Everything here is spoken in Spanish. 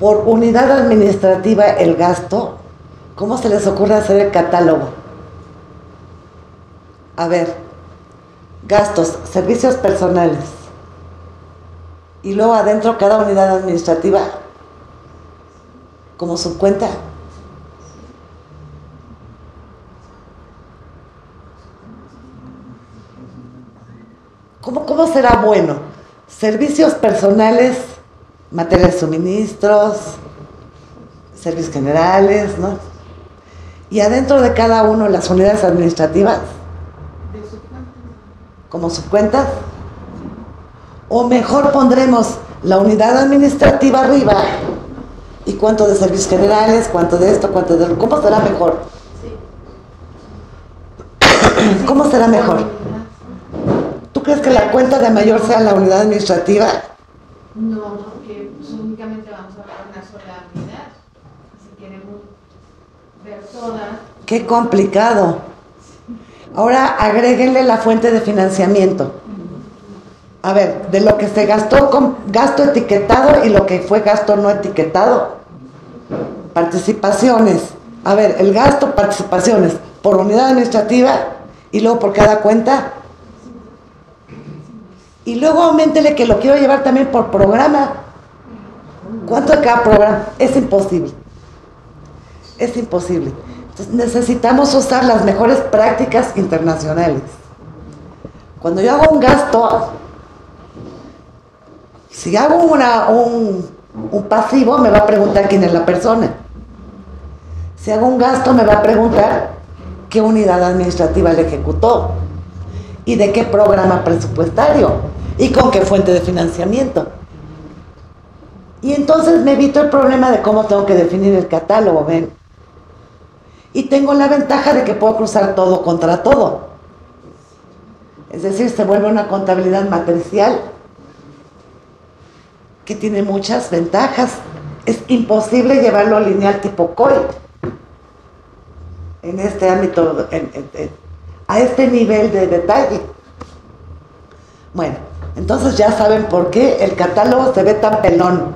por unidad administrativa el gasto, ¿cómo se les ocurre hacer el catálogo? A ver, gastos, servicios personales. Y luego adentro cada unidad administrativa como su cuenta. ¿Cómo, ¿Cómo será bueno? Servicios personales, materia de suministros, servicios generales, ¿no? Y adentro de cada uno las unidades administrativas, como subcuentas. O mejor pondremos la unidad administrativa arriba y cuánto de servicios generales, cuánto de esto, cuánto de... ¿Cómo será mejor? ¿Cómo será mejor? ¿Tú crees que la cuenta de mayor sea la unidad administrativa? No, pues, únicamente vamos a ver una sola unidad. Si queremos ver todas. Qué complicado. Ahora agréguenle la fuente de financiamiento. A ver, de lo que se gastó con gasto etiquetado y lo que fue gasto no etiquetado. Participaciones. A ver, el gasto, participaciones por unidad administrativa y luego por cada cuenta. Y luego aumentele que lo quiero llevar también por programa. ¿Cuánto de cada programa? Es imposible. Es imposible. Entonces necesitamos usar las mejores prácticas internacionales. Cuando yo hago un gasto, si hago una, un, un pasivo, me va a preguntar quién es la persona. Si hago un gasto, me va a preguntar qué unidad administrativa le ejecutó y de qué programa presupuestario y con qué fuente de financiamiento. Y entonces me evito el problema de cómo tengo que definir el catálogo, ven. Y tengo la ventaja de que puedo cruzar todo contra todo. Es decir, se vuelve una contabilidad matricial que tiene muchas ventajas. Es imposible llevarlo lineal tipo COI en este ámbito, a este nivel de detalle. Bueno, entonces ya saben por qué el catálogo se ve tan pelón.